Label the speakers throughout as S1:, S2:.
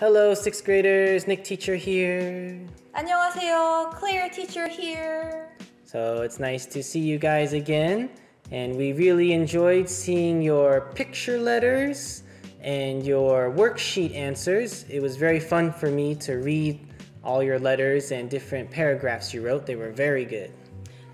S1: Hello, sixth graders. Nick teacher here.
S2: 안녕하세요. Claire teacher here.
S1: So it's nice to see you guys again. And we really enjoyed seeing your picture letters and your worksheet answers. It was very fun for me to read all your letters and different paragraphs you wrote. They were very good.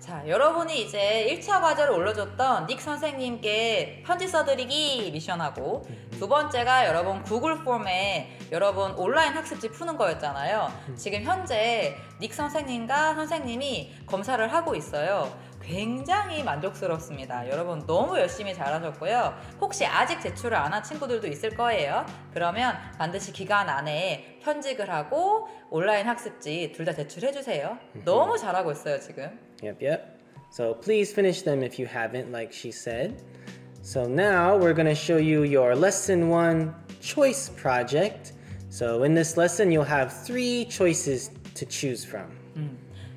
S2: 자, 여러분이 이제 1차 과제를 올려줬던 닉 선생님께 편지 써드리기 미션하고 두 번째가 여러분 구글 폼에 여러분 온라인 학습지 푸는 거였잖아요. 지금 현재 닉 선생님과 선생님이 검사를 하고 있어요. 굉장히 만족스럽습니다. 여러분 너무 열심히 잘하셨고요. 혹시 아직 제출을 안 한 친구들도 있을 거예요. 그러면 반드시 기간 안에 편집을 하고 온라인 학습지 둘 다 제출해 주세요. 너무 잘하고 있어요, 지금.
S1: Yep, yep. So please finish them if you haven't, like she said. So now we're going to show you your lesson one choice project. So in this lesson, you'll have three choices to choose from.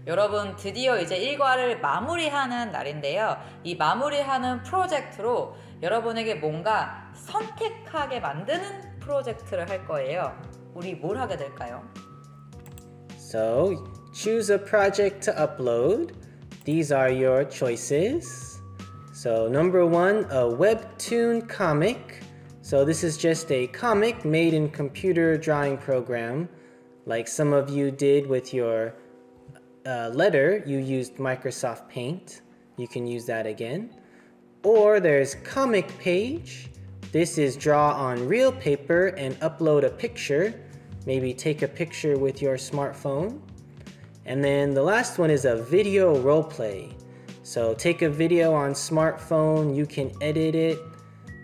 S2: 여러분 드디어 이제 일과를 마무리하는 날인데요. 이 마무리하는 프로젝트로 여러분에게 뭔가 선택하게 만드는 프로젝트를 할 거예요. 우리 뭘 하게 될까요?
S1: So choose a project to upload. These are your choices. So number one, a webtoon comic. So this is just a comic made in computer drawing program, like some of you did with your uh, letter. You used Microsoft Paint. You can use that again. Or there's comic page. This is draw on real paper and upload a picture. Maybe take a picture with your smartphone. And then the last one is a video role play. So take a video on smartphone, you can edit it,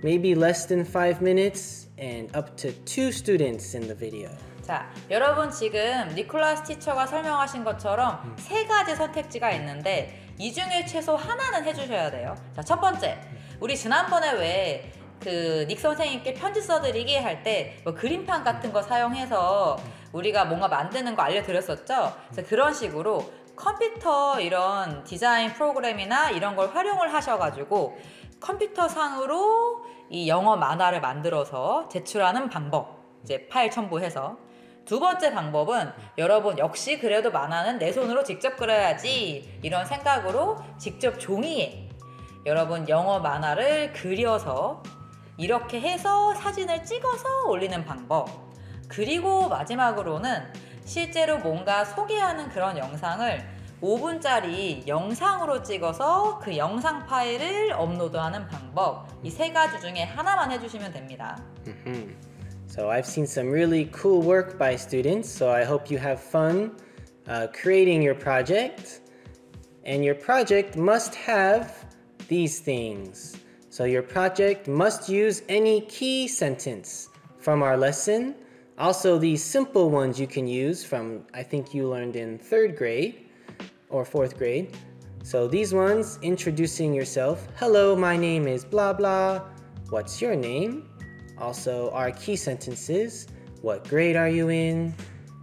S1: maybe less than five minutes and up to two students in the video.
S2: 자, 여러분 지금 니콜라스 티처가 설명하신 것처럼 세 가지 선택지가 있는데 이 중에 최소 하나는 해주셔야 돼요. 자, 첫 번째, 우리 지난번에 왜 그닉 선생님께 편지 써드리기 할 때 뭐 그림판 같은 거 사용해서 우리가 뭔가 만드는 거 알려드렸었죠. 그래서 그런 식으로 컴퓨터 이런 디자인 프로그램이나 이런 걸 활용을 하셔가지고 컴퓨터 상으로 이 영어 만화를 만들어서 제출하는 방법 이제 파일 첨부해서 두 번째 방법은 여러분 역시 그래도 만화는 내 손으로 직접 그려야지 이런 생각으로 직접 종이에 여러분 영어 만화를 그려서 이렇게 해서 사진을 찍어서 올리는 방법. 그리고 마지막으로는 실제로 뭔가 소개하는 그런 영상을 5분짜리 영상으로 찍어서 그 영상 파일을 업로드하는 방법. 이 세 가지 중에 하나만 해주시면 됩니다.
S1: So I've seen some really cool work by students, so I hope you have fun uh, creating your project. And your project must have these things. So your project must use any key sentence from our lesson. Also, these simple ones you can use from, I think you learned in third grade or fourth grade. So these ones, introducing yourself. Hello, my name is blah blah. What's your name? Also, our key sentences. What grade are you in?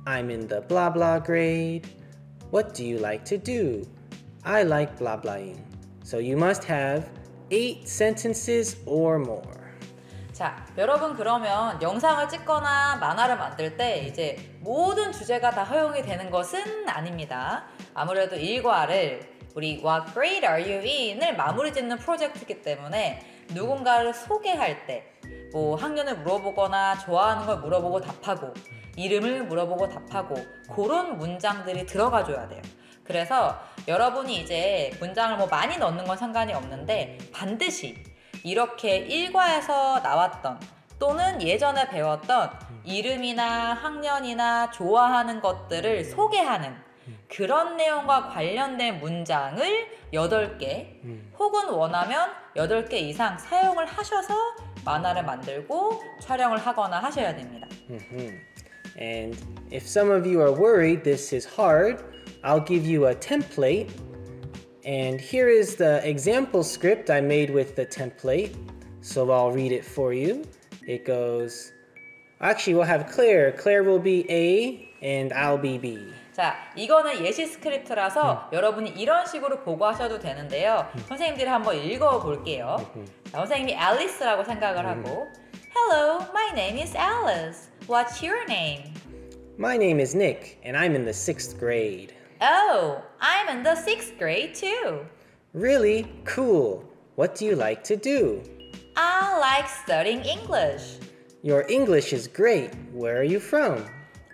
S1: I'm in the blah blah grade. What do you like to do? I like blah blahing. So you must have eight sentences or more.
S2: 자, 여러분 그러면 영상을 찍거나 만화를 만들 때 이제 모든 주제가 다 허용이 되는 것은 아닙니다. 아무래도 일과를 우리 What grade are you in?을 마무리 짓는 프로젝트이기 때문에 누군가를 소개할 때 뭐 학년을 물어보거나 좋아하는 걸 물어보고 답하고 이름을 물어보고 답하고 그런 문장들이 들어가 줘야 돼요. 그래서 여러분이 이제 문장을 뭐 많이 넣는 건 상관이 없는데 반드시 이렇게 일과에서 나왔던 또는 예전에 배웠던 이름이나 학년이나 좋아하는 것들을 소개하는 그런 내용과 관련된 문장을 8개 혹은 원하면 8개 이상 사용을 하셔서 만화를 만들고 촬영을 하거나 하셔야 됩니다.
S1: Mhm. And if some of you are worried this is hard, I'll give you a template. And here is the example script I made with the template. So I'll read it for you. It goes, actually, we'll have Claire. Claire will be A, and I'll be B.
S2: 자, 이거는 예시 스크립트라서 여러분이 이런 식으로 보고하셔도 되는데요. 선생님들이 한번 읽어볼게요. 자, 선생님이 앨리스라고 생각을 하고 Hello, my name is Alice. What's your name?
S1: My name is Nick, and I'm in the sixth grade.
S2: Oh, I'm in the sixth grade too.
S1: Really? Cool. What do you like to do?
S2: I like studying English.
S1: Your English is great. Where are you from?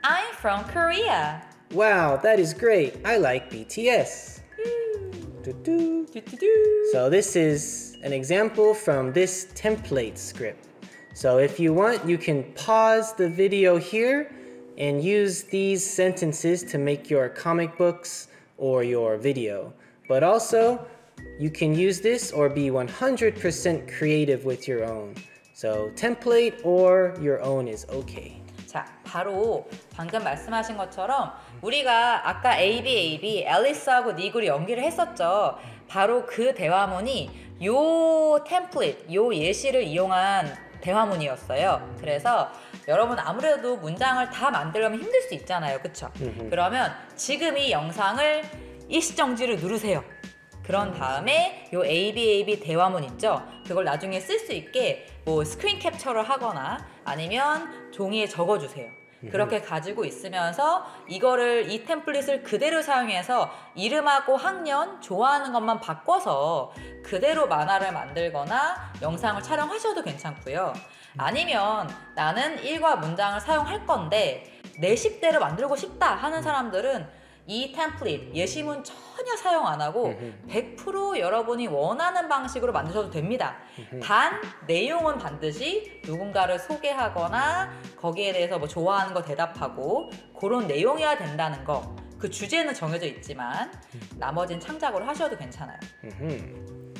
S2: I'm from Korea.
S1: Wow, that is great. I like BTS. So this is an example from this template script. So if you want, you can pause the video here and use these sentences to make your comic books or your video. But also, you can use this or be 100% creative with your own. So template or your own is okay.
S2: 자, 바로 방금 말씀하신 것처럼 우리가 아까 AB, AB, 앨리스하고 니글이 연기를 했었죠. 바로 그 대화문이 요 템플릿, 요 예시를 이용한 대화문이었어요. 그래서 여러분 아무래도 문장을 다 만들려면 힘들 수 있잖아요.
S1: 음흠.
S2: 그러면 지금 이 영상을 일시정지를 누르세요. 그런 다음에 요 ABAB 대화문 있죠? 그걸 나중에 쓸 수 있게 뭐 스크린 캡처를 하거나 아니면 종이에 적어주세요. 그렇게 가지고 있으면서 이거를 이 템플릿을 그대로 사용해서 이름하고 학년 좋아하는 것만 바꿔서 그대로 만화를 만들거나 영상을 촬영하셔도 괜찮고요. 아니면 나는 일과 문장을 사용할 건데 내 식대로 만들고 싶다 하는 사람들은 이 템플릿 예시문 전혀 사용 안 하고 100% 여러분이 원하는 방식으로 만드셔도 됩니다. 단 내용은 반드시 누군가를 소개하거나 거기에 대해서 뭐 좋아하는 거 대답하고 그런 내용이어야 된다는 거. 그 주제는 정해져 있지만 나머진 창작으로 하셔도 괜찮아요.
S1: Mhm.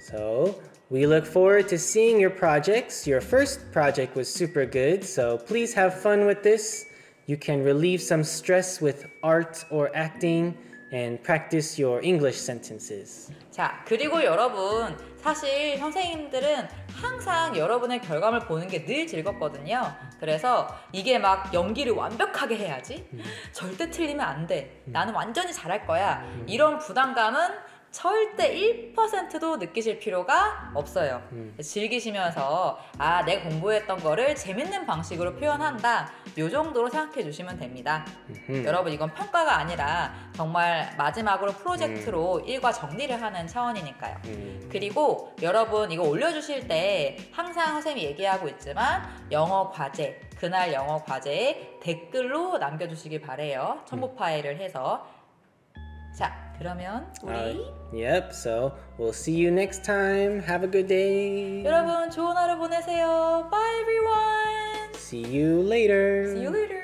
S1: So, we look forward to seeing your projects. Your first project was super good, so please have fun with this. You can relieve some stress with art or acting and practice your English sentences.
S2: 자, 그리고 여러분, 사실 선생님들은 항상 여러분의 결과물 보는 게 늘 즐겁거든요. 그래서 이게 막 연기를 완벽하게 해야지. 절대 틀리면 안 돼. 나는 완전히 잘할 거야. 이런 부담감은 절대 1%도 느끼실 필요가 없어요. 즐기시면서 아, 내가 공부했던 거를 재밌는 방식으로 표현한다. 요 정도로 생각해 주시면 됩니다. 여러분 이건 평가가 아니라 정말 마지막으로 프로젝트로 일과 정리를 하는 차원이니까요.
S1: Mm.
S2: 그리고 여러분 이거 올려주실 때 항상 선생님이 얘기하고 있지만 영어 과제 그날 영어 과제에 댓글로 남겨주시길 바래요. 첨부 파일을 해서 자 그러면 우리
S1: Uh, yep, so we'll see you next time. Have a good day.
S2: 여러분 좋은 하루 보내세요. Bye everyone.
S1: See you later.
S2: See you